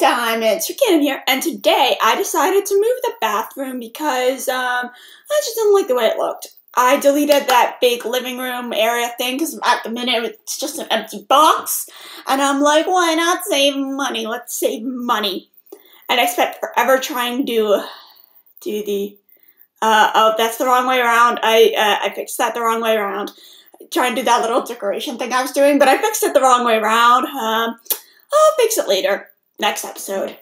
Diamond, Trican here, and today I decided to move the bathroom because um, I just didn't like the way it looked. I deleted that big living room area thing because at the minute it's just an empty box, and I'm like, why not save money? Let's save money. And I spent forever trying to do the. Uh, oh, that's the wrong way around. I uh, I fixed that the wrong way around. Trying to do that little decoration thing I was doing, but I fixed it the wrong way around. Um, I'll fix it later next episode.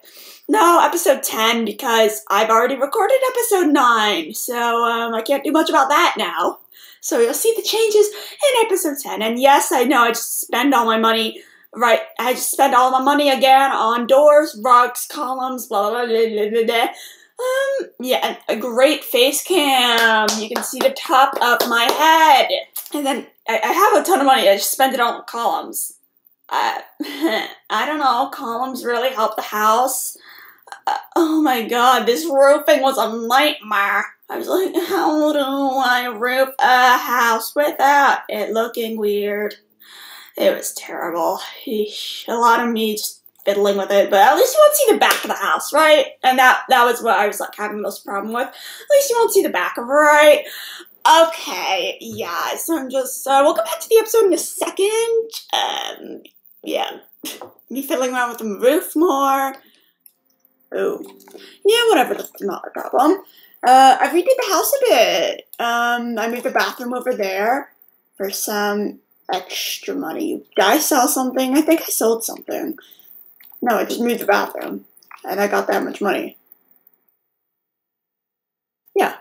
No, episode 10, because I've already recorded episode 9, so um, I can't do much about that now. So you'll see the changes in episode 10. And yes, I know I just spend all my money, right? I just spend all my money again on doors, rugs, columns, blah, blah, blah, blah, blah, blah. Um, yeah, a great face cam. You can see the top of my head. And then I, I have a ton of money. I just spend it on columns. I, I don't know, columns really help the house. Uh, oh my god, this roofing was a nightmare. I was like, how do I roof a house without it looking weird? It was terrible. Eesh, a lot of me just fiddling with it, but at least you won't see the back of the house, right? And that that was what I was like having the most problem with. At least you won't see the back of it, right? Okay, yeah, so I'm just, uh, we'll come back to the episode in a second. Um, yeah, me fiddling around with the roof more. Oh, yeah, whatever, that's not a problem. Uh, I redid the house a bit. Um, I moved the bathroom over there for some extra money. I sell something? I think I sold something. No, I just moved the bathroom, and I got that much money. Yeah.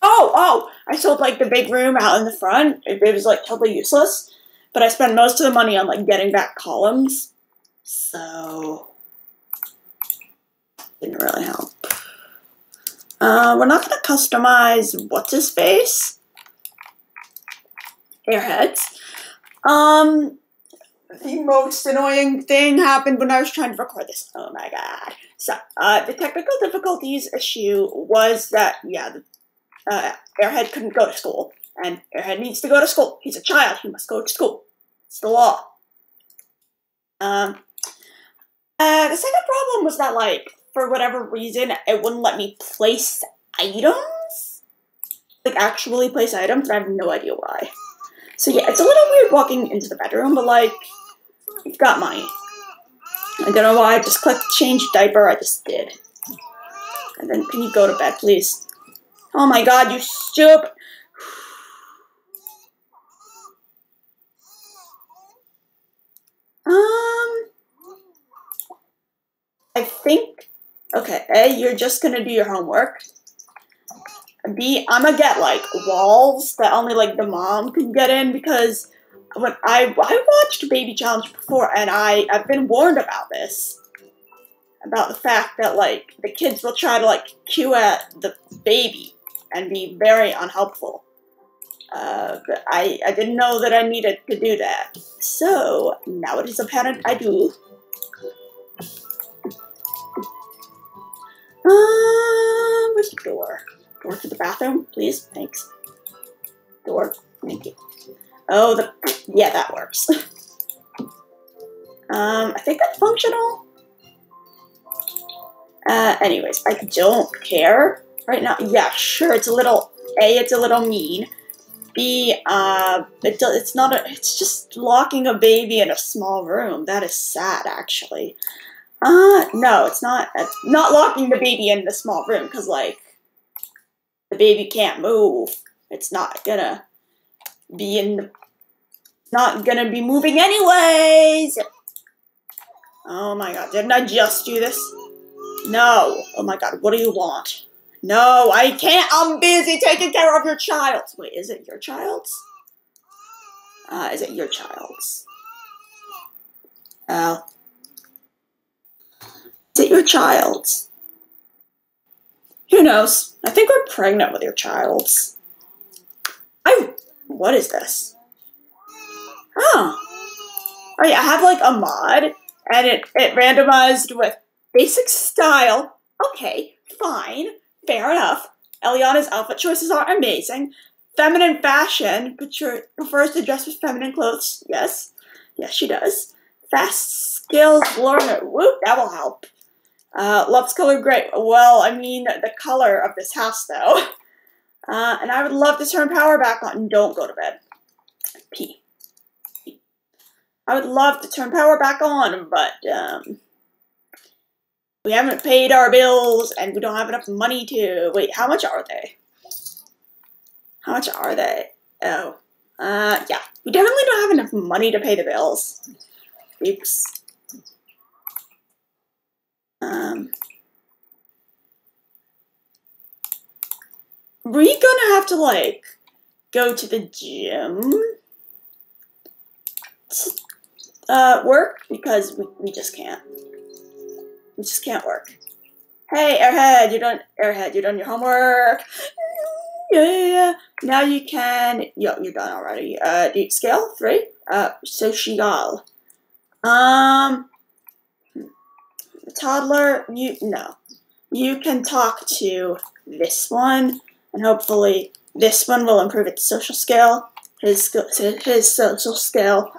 Oh, oh! I sold like the big room out in the front. It, it was like totally useless. But I spend most of the money on like getting back columns. So didn't really help. Uh, we're not gonna customize what's his face. Airheads. Um the most annoying thing happened when I was trying to record this. Oh my god. So, uh, the technical difficulties issue was that, yeah, the, uh, Airhead couldn't go to school. And Airhead needs to go to school. He's a child. He must go to school. It's the law. Um, uh, the second problem was that, like, for whatever reason, it wouldn't let me place items. Like, actually place items, I have no idea why. So yeah, it's a little weird walking into the bedroom, but, like, you've got money. I don't know why I just clicked change diaper, I just did. And then, can you go to bed, please? Oh my god, you stupid! Um, I think, okay, A, you're just gonna do your homework. B, I'm gonna get, like, walls that only, like, the mom can get in because when I, I watched Baby Challenge before and I, I've been warned about this. About the fact that, like, the kids will try to, like, cue at the baby and be very unhelpful. Uh, but I, I didn't know that I needed to do that. So, now it is apparent I do. Um, where's the door? Door to the bathroom, please. Thanks. Door. Thank you. Oh, the yeah, that works. um, I think that's functional. Uh, anyways, I don't care right now. Yeah, sure, it's a little a, it's a little mean. B, uh, it it's not a, it's just locking a baby in a small room. That is sad, actually. Uh, no, it's not, it's not locking the baby in the small room, because, like, the baby can't move. It's not gonna be in the, not gonna be moving anyways! Oh my god, didn't I just do this? No. Oh my god, what do you want? No, I can't. I'm busy taking care of your child. Wait, is it your child's? Uh, is it your child's? Oh. Is it your child's? Who knows? I think we're pregnant with your child's. I. What is this? Oh yeah, I have like a mod, and it, it randomized with basic style. Okay, fine. Fair enough. Eliana's outfit choices are amazing. Feminine fashion, but she prefers to dress with feminine clothes. Yes. Yes, she does. Fast skills learner. Whoop, that will help. Uh, loves color gray. Well, I mean the color of this house, though. Uh, and I would love to turn power back on. And don't go to bed. P. I would love to turn power back on, but um, we haven't paid our bills and we don't have enough money to. Wait, how much are they? How much are they? Oh, uh, yeah. We definitely don't have enough money to pay the bills. Oops. Um, we gonna have to like go to the gym uh, work because we, we just can't. We just can't work. Hey, Airhead, you done Airhead, you done your homework? Yeah. Now you can. Yo, you're done already. Uh, do scale three? Uh, social. Um, toddler, you no, you can talk to this one, and hopefully this one will improve its social skill. His his social skill,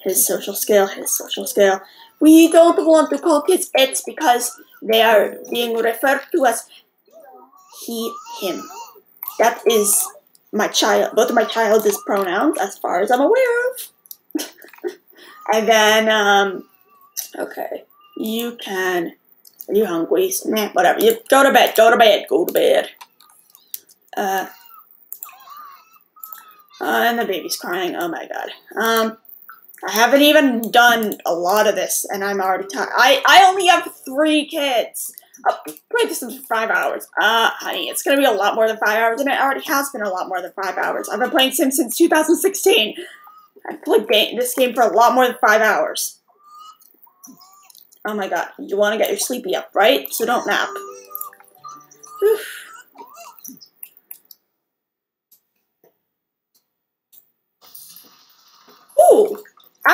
his social skill, his social skill. We don't want to call kids it's because they are being referred to as he, him. That is my child. Both of my child's pronouns, as far as I'm aware of. and then, um, okay you can. Are you hungry? Nah, whatever. You go to bed. Go to bed. Go to bed. Uh, uh, and the baby's crying. Oh my god. Um, I haven't even done a lot of this, and I'm already tired. I I only have three kids. I played this for five hours. Uh, honey, it's gonna be a lot more than five hours, and it already has been a lot more than five hours. I've been playing Sims since 2016. I've played game, this game for a lot more than five hours. Oh my god, you want to get your sleepy up, right? So don't nap. Whew. Ooh,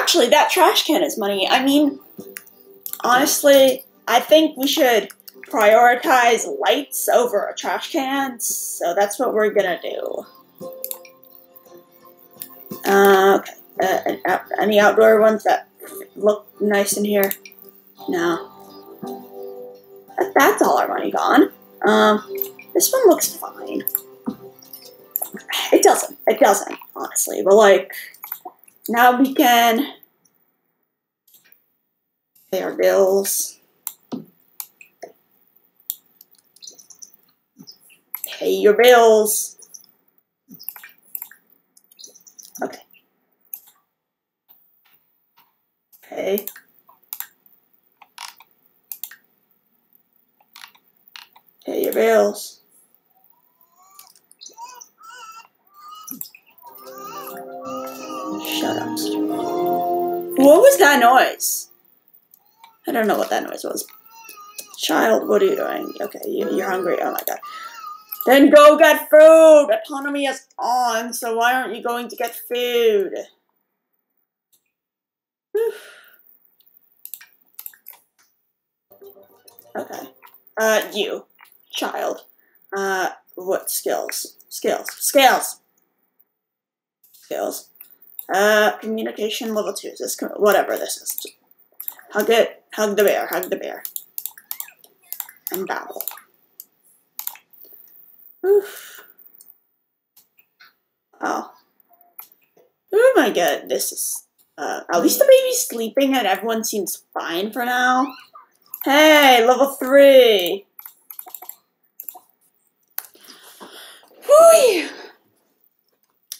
actually, that trash can is money. I mean, honestly, I think we should prioritize lights over a trash can, so that's what we're gonna do. Uh, okay. Uh, any outdoor ones that look nice in here? No. That's all our money gone. Um, this one looks fine. It doesn't. It doesn't, honestly. But, like, now we can pay our bills. Pay your bills. That noise? I don't know what that noise was. Child, what are you doing? Okay, you, are hungry. Oh my god. Then go get food! Autonomy is on, so why aren't you going to get food? okay. Uh, you child. Uh, what skills? Skills. Skills. Skills. Uh, communication level two. Is this whatever this is? Hug it. Hug the bear. Hug the bear. And babble. Oof. Oh. Oh my god, this is. Uh, at least the baby's sleeping and everyone seems fine for now. Hey, level three. Whoo!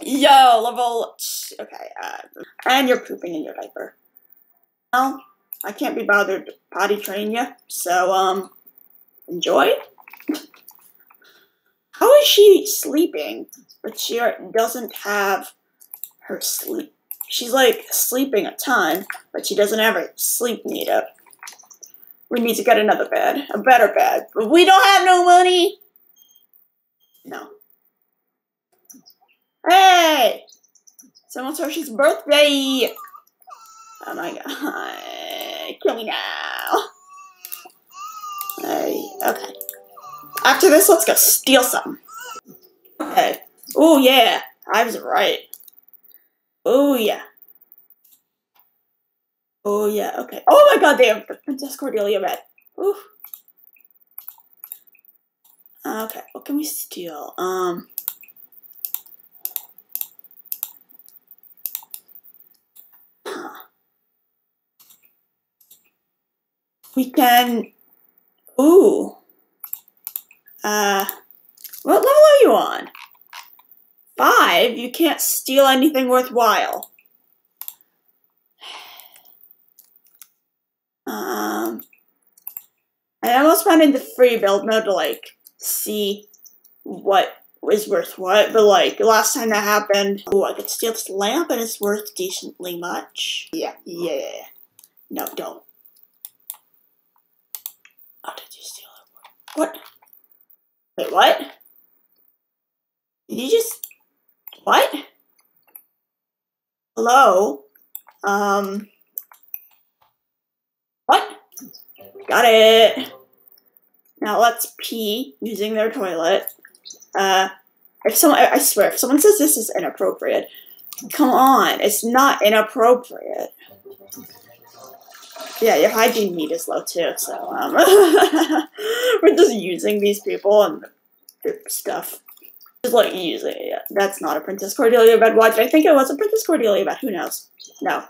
Yo, level. Okay, uh, and you're pooping in your diaper. Well, I can't be bothered to potty train you, so, um, enjoy. How is she sleeping, but she doesn't have her sleep? She's like sleeping a ton, but she doesn't have her sleep need up. We need to get another bed, a better bed. But we don't have no money. No. Hey! Someone's Hershey's birthday! Oh my god. Kill me now. Hey, okay. After this, let's go steal some. Okay. Oh yeah, I was right. Oh yeah. Oh yeah, okay. Oh my god, the Princess Cordelia. Oof. Okay, what can we steal? Um. Huh. We can. Ooh. Uh. What level are you on? Five? You can't steal anything worthwhile. Um. I almost went into free build mode to like see what was worth what, but like the last time that happened, oh, I could steal this lamp and it's worth decently much. Yeah, yeah. No, don't. Did you steal? What? Wait, what? Did you just what? Hello? Um What? Got it. Now let's pee using their toilet. Uh, if someone, I swear, if someone says this is inappropriate, come on, it's not inappropriate. Yeah, your hygiene need is low too, so um, we're just using these people and stuff. Just like using it. Yeah, that's not a Princess Cordelia bed. Did I think it was a Princess Cordelia bed? Who knows? No.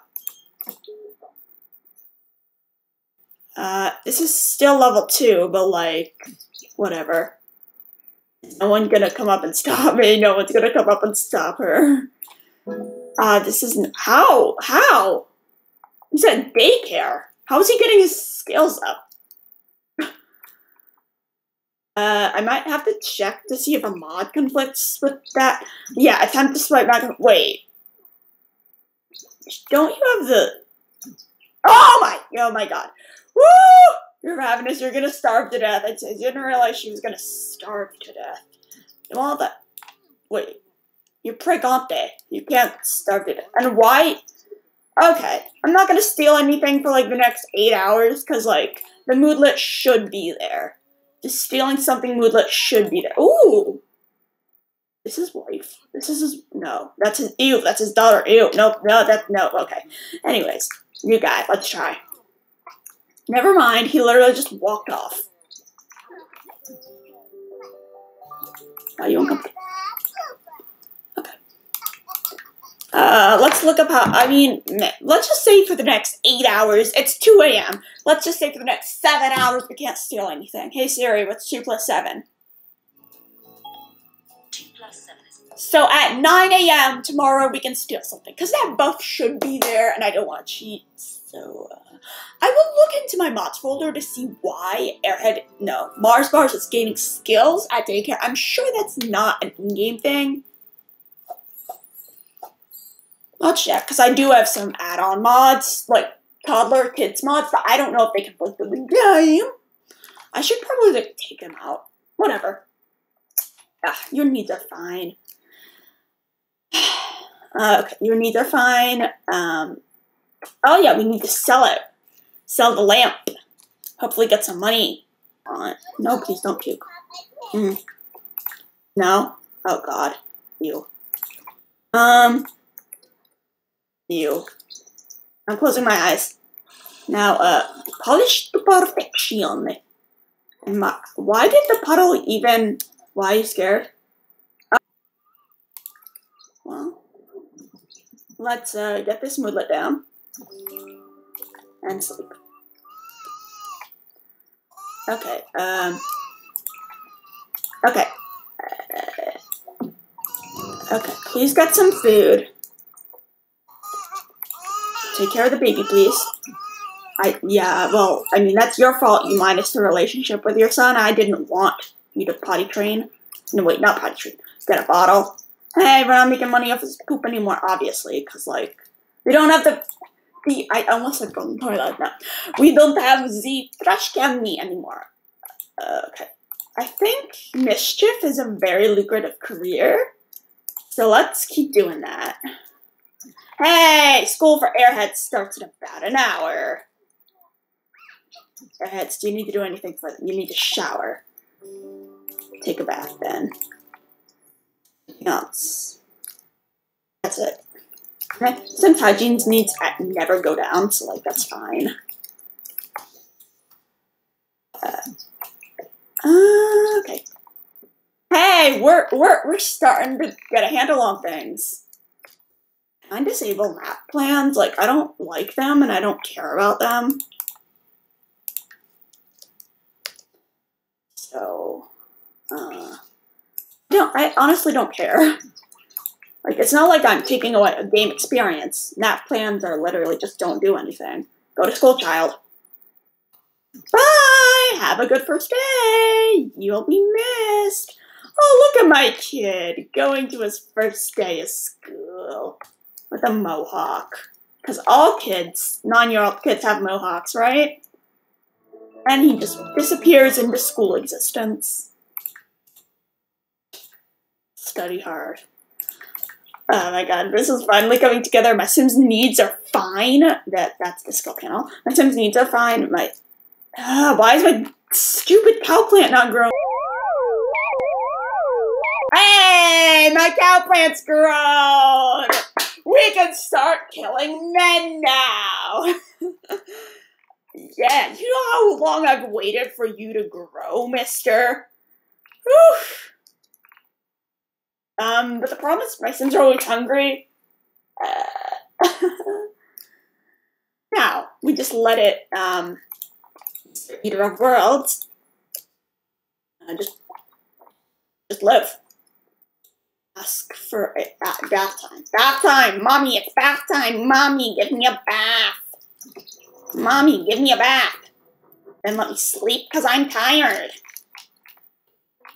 Uh, this is still level two, but like, whatever. No one's gonna come up and stop me. No one's gonna come up and stop her. Uh, this isn't- how? How? He's at daycare. How is he getting his skills up? Uh, I might have to check to see if a mod conflicts with that. Yeah, attempt to swipe back. Wait. Don't you have the... Oh my, oh my god. Woo! You're ravenous, you're gonna starve to death. I didn't realize she was gonna starve to death. Well, that. Wait. You're pregante. You can't starve to death. And why? Okay. I'm not gonna steal anything for like the next eight hours, because like, the moodlet should be there. Just stealing something moodlet should be there. Ooh! This is wife. This is his. No. That's his. Ew, that's his daughter. Ew. Nope. No, that. No. Okay. Anyways, you guys, let's try. Never mind, he literally just walked off. Are you uncomfortable? Okay. Uh, let's look up how, I mean, let's just say for the next 8 hours, it's 2 a.m. Let's just say for the next 7 hours we can't steal anything. Hey Siri, what's 2 plus 7? 2 plus 7 is So at 9 a.m. tomorrow we can steal something. Because that buff should be there and I don't want to cheat. So, uh, I will look into my mods folder to see why Airhead, no, Mars Bars is gaining skills at daycare. I'm sure that's not an in-game thing. I'll check, because I do have some add-on mods, like toddler kids mods, but I don't know if they conflict with the game. I should probably like, take them out. Whatever. Ah, your needs are fine. Uh, okay, your needs are fine. Um, oh yeah, we need to sell it sell the lamp. Hopefully get some money on it. No, please don't puke. Mm. No? Oh god. You. Um. You. I'm closing my eyes. Now, uh, polish to perfection. And my, why did the puddle even, why are you scared? Oh. Well, let's, uh, get this moodlet down and sleep. Okay, um, okay. Uh, okay, please get some food. Take care of the baby, please. I, yeah, well, I mean, that's your fault, you minus the relationship with your son. I didn't want you to potty train. No, wait, not potty train. Get a bottle. Hey, we're not making money off his poop anymore, obviously, because, like, we don't have the the I almost said golden toilet. No, we don't have the trash can me anymore. Uh, okay, I think mischief is a very lucrative career, so let's keep doing that. Hey, school for airheads starts in about an hour. Airheads, do you need to do anything for them? You need to shower. Take a bath then. Else? That's it. Okay. Since hygiene's needs never go down, so like that's fine. Uh, okay. Hey, we're we're we're starting to get a handle on things. I disable map plans. Like I don't like them and I don't care about them. So, uh, no, I honestly don't care. Like, it's not like I'm taking away a game experience. Nap plans are literally just don't do anything. Go to school, child. Bye! Have a good first day! You'll be missed. Oh, look at my kid going to his first day of school with a mohawk. Because all kids, nine year old kids, have mohawks, right? And he just disappears into school existence. Study hard. Oh my god, this is finally coming together. My Sims needs are fine. That that's the skill panel. My Sims needs are fine. My uh, why is my stupid cow plant not growing? Hey, my cow plant's grown. We can start killing men now. yeah, you know how long I've waited for you to grow, Mister. Whew. Um, but the problem is my Sims are always hungry. Uh, now, we just let it, um, eater of worlds. Uh, just, just live. Ask for it at bath time. Bath time! Mommy, it's bath time! Mommy, give me a bath! Mommy, give me a bath! Then let me sleep because I'm tired.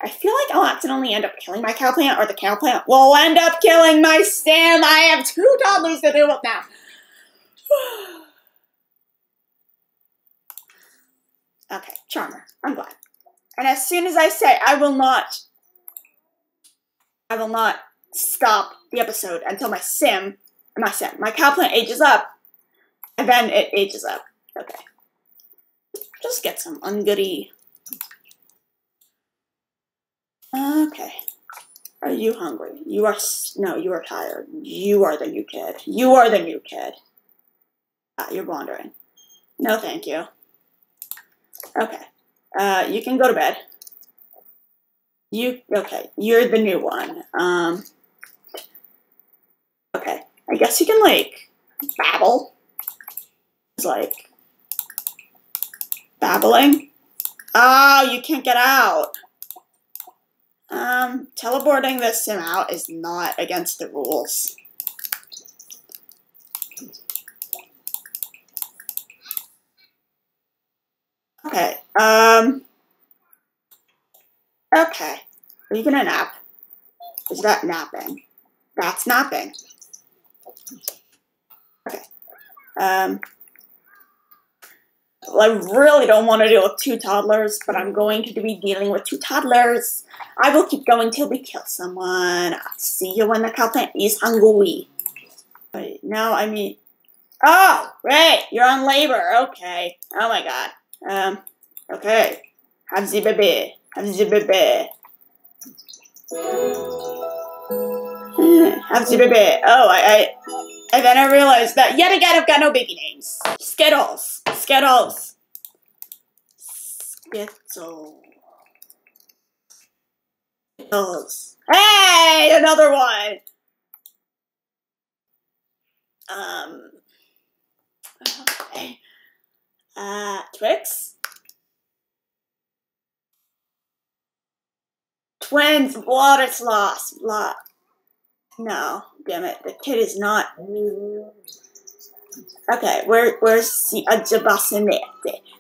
I feel like I'll accidentally end up killing my cow plant, or the cow plant will end up killing my stem. I have two toddlers to deal with now. okay, Charmer. I'm glad. And as soon as I say I will not, I will not stop the episode until my sim, my sim, my cow plant ages up, and then it ages up. Okay. Just get some ungoody Okay. Are you hungry? You are, no, you are tired. You are the new kid. You are the new kid. Ah, you're wandering. No, thank you. Okay. Uh, you can go to bed. You, okay, you're the new one. Um, okay. I guess you can, like, babble. It's like, babbling. Oh, you can't get out. Um, teleporting this sim out is not against the rules. Okay, um... Okay. Are you gonna nap? Is that napping? That's napping. Okay. Um... I really don't want to deal with two toddlers, but I'm going to be dealing with two toddlers. I will keep going till we kill someone. I'll see you when the plant is hungry. Wait, no, I mean... Oh, right, you're on labor. Okay. Oh my god. Um, okay. Have the baby. Baby. Have the baby. Oh, I, I... And then I realized that yet again I've got no baby names. Skittles. Skittles. Skittles. Skittles. Hey, another one. Um. Okay. Uh, Twix. Twins, water lost. lot. No, damn it, the kid is not. Okay, where where's the other bassinet?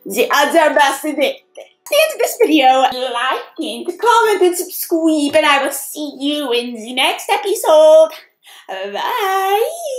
The other bassinet. the end of this video, like and comment and subscribe, and I will see you in the next episode. Bye!